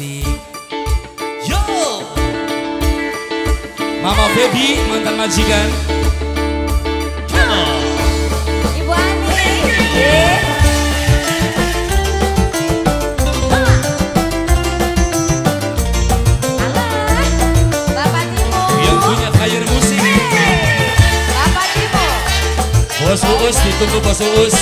Yo! Mama Feby mantan majikan Come on Ibu Ani yeah. Bos Uus, ditunggu Bos Uus.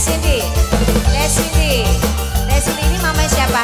Lesindi Lesindi Lesindi ini mama siapa?